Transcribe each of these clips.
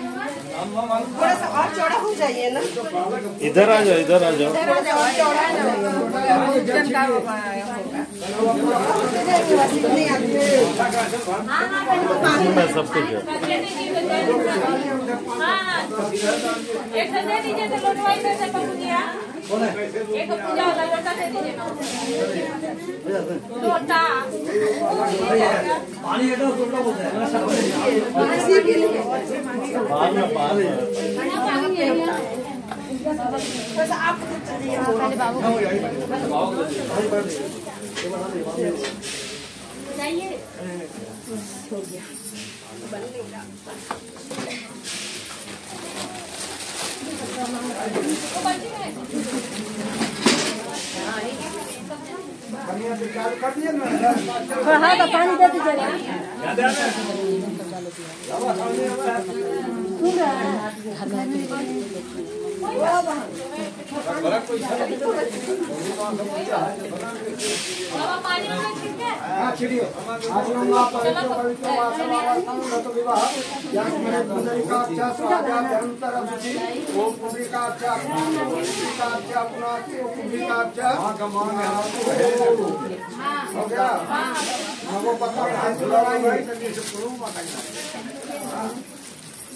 थोड़ा सा और चौड़ा हो जाइए ना इधर आ जाओ। इधर आ जाओ चौड़ा मैं सब कुछ बाद में बाद में थोड़ा सा आप चलिए हाँ तो पानी दे दीजिए ना बाबा पानी में ठीक है हो गया वो पता हमका खेल थोड़े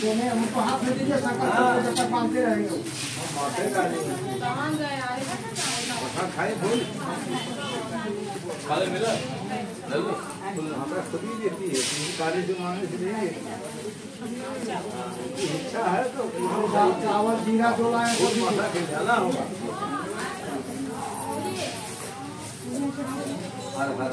के हमको हाथ में दीजिए संकल्प करके जब तक मांगते रहेंगे खाए भूल हमारा खुद देती है कार्य से मांगने से नहीं देती। इच्छा है तो चावल जीरा जो लाए के जाना होगा। हर हर।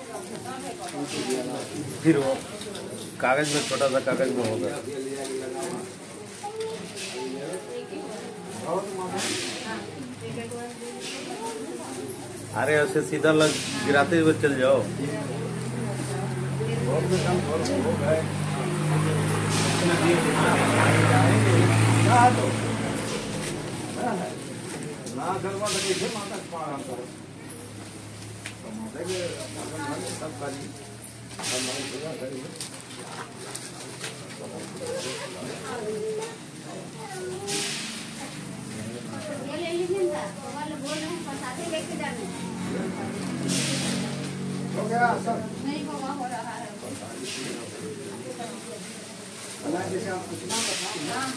फिर वो कागज़ में, छोटा सा कागज़ में होगा। अरे, ऐसे सीधा लग, गिराते हुए चल जाओ। ना करो तो माता के अपन घर में सब करी सब मन पूजा करी हो गया सब अल्लाह जैसे आप कुछ ना बताओ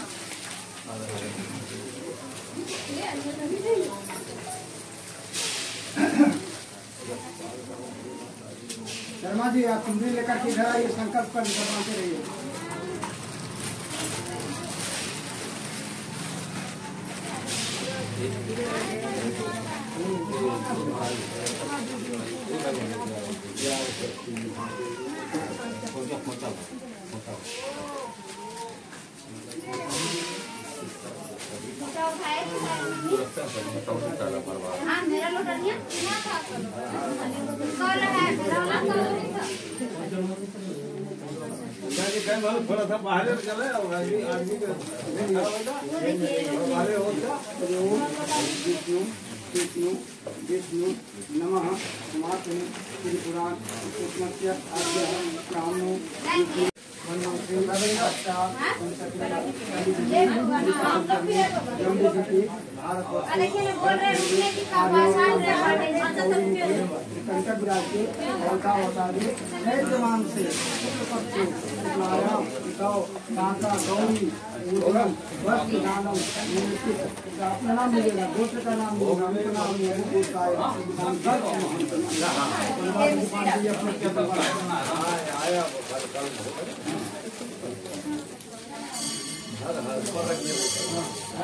शर्मा जी आप चुंदरी लेकर के इधर आइए संकल्प कर करवाते रहिए। Thank मेरा लोटा नहीं है कॉल है मेरा वाला कॉल नहीं था थोड़ा सा बाहर चले आदमी आदमी बाहर होता विष्णु विष्णु विष्णु नमः। मातु त्रिपुराण कृष्णस्य आद्य ब्राह्मणो विष्णु वन्नं श्री रविन्द्रस्ता देखिए बोल रहे हैं कि कब आसान से कंटक विराज के हल्का होता है। जवान से लाया पिताओ कांता गौरी वस्त्र दानम अपना नाम मिलेगा गोत्र का नाम मिलेगा उनका नाम मिलेगा हर हर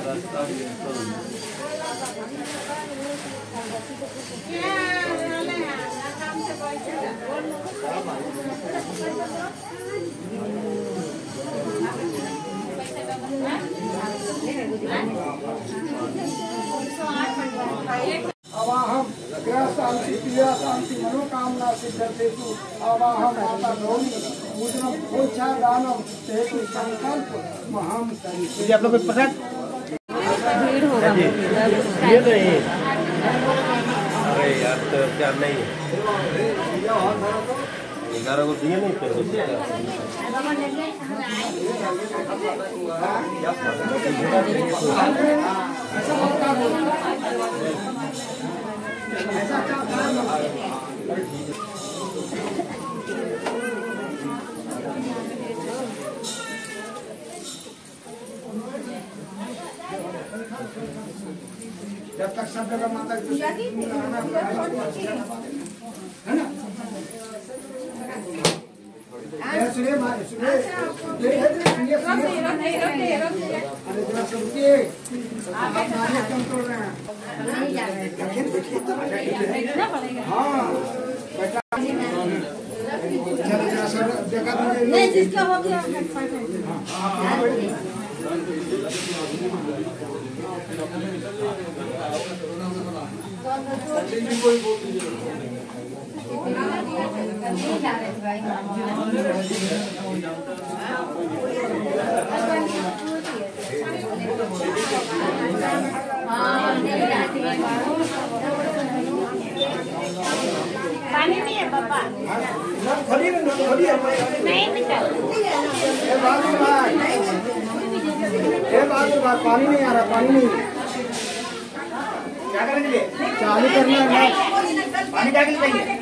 রাস্তা ग्रह शांति क्रिया शांति मनोकामना सिद्धतेतु अवाहम माता गौरी पूजनम खोच्छा दानम हेतु संकल्प महाम सरिते आप लोग पसंद अरे यार तो क्या नहीं है? ग्यारह को दिए नहीं फिर जब तक सब जगह माता की है। ना सुनिए सुनिए। ये है जो सुनिए सुनिए अरे जरा सुनिए आप नारे कम कर रहे हैं। जरा सर देखा दीजिए नहीं जिसका गया पानी नहीं है पापा खोलिए नहीं निकल बहादुर भाई पानी नहीं आ रहा पानी नहीं क्या करेंगे? चालू करना है पानी क्या चाहिए?